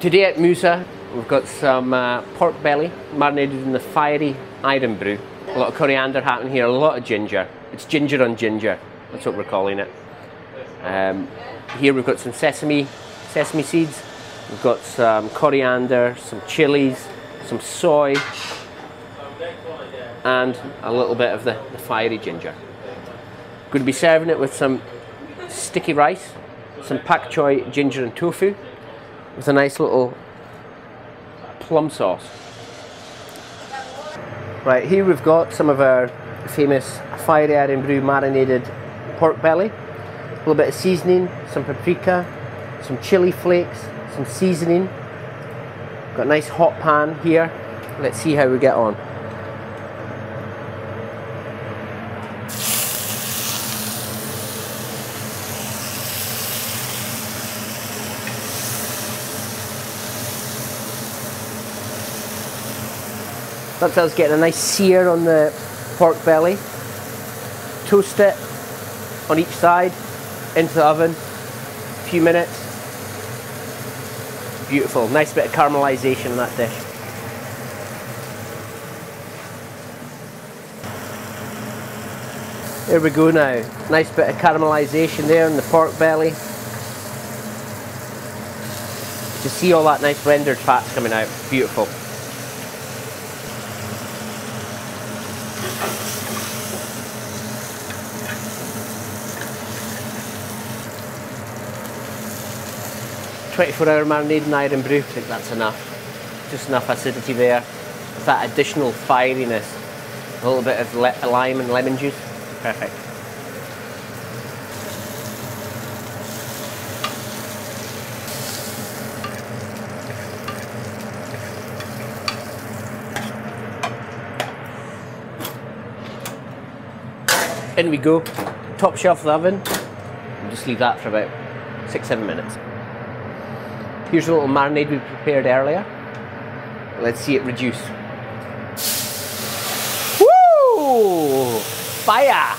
Today at Musa, we've got some uh, pork belly marinated in the fiery Irn-Bru. A lot of coriander happening here, a lot of ginger. It's ginger on ginger, that's what we're calling it. Um, here we've got some sesame, sesame seeds, we've got some coriander, some chilies, some soy, and a little bit of the, the fiery ginger. Going to be serving it with some sticky rice, some pak choi ginger and tofu, with a nice little plum sauce. Right, here we've got some of our famous fiery Irn-Bru marinated pork belly. A little bit of seasoning, some paprika, some chili flakes, some seasoning. Got a nice hot pan here. Let's see how we get on. That's us getting a nice sear on the pork belly. Toast it on each side into the oven. A few minutes. Beautiful. Nice bit of caramelization in that dish. There we go now. Nice bit of caramelization there in the pork belly. To see all that nice rendered fats coming out. Beautiful. 24 hour marinating Irn-Bru, I think that's enough. Just enough acidity there. With That additional fieriness. A little bit of lime and lemon juice. Perfect. In we go. Top shelf of the oven. And just leave that for about six, seven minutes. Here's a little marinade we prepared earlier. Let's see it reduce. Woo! Fire!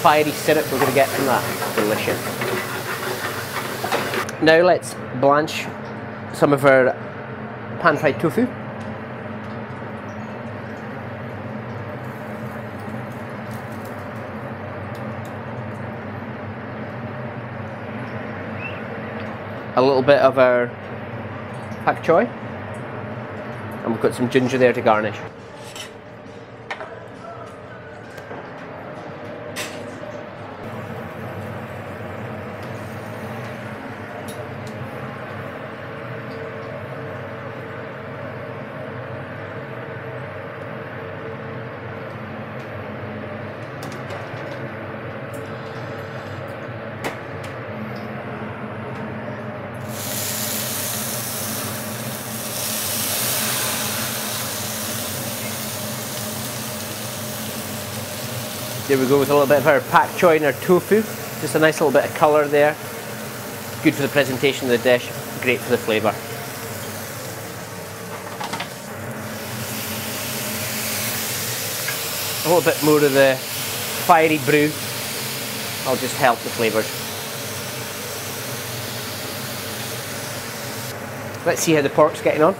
Fiery syrup we're to get from that. Delicious. Now let's blanch some of our pan-fried tofu. A little bit of our pak choi and we've got some ginger there to garnish. There we go with a little bit of our pak choi and our tofu. Just a nice little bit of colour there. Good for the presentation of the dish, great for the flavour. A little bit more of the fiery brew. I'll just help the flavours. Let's see how the pork's getting on.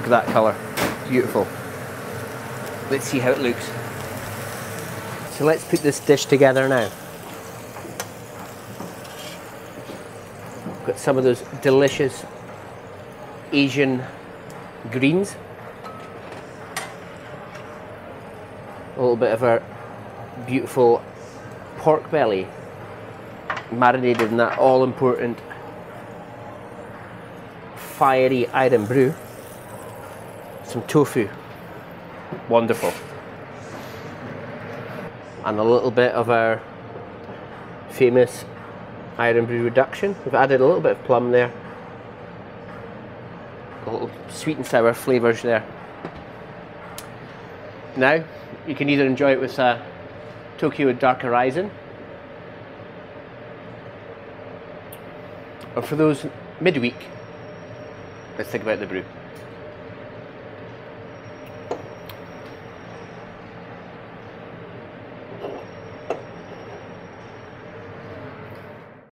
Look at that colour. Beautiful. Let's see how it looks. So let's put this dish together now. Got some of those delicious Asian greens. A little bit of our beautiful pork belly marinated in that all important fiery Irn-Bru some tofu. Wonderful. And a little bit of our famous Irn-Bru reduction. We've added a little bit of plum there. A little sweet and sour flavours there. Now, you can either enjoy it with a uh, Tokyo Dark Horizon, or for those midweek, let's think about the brew.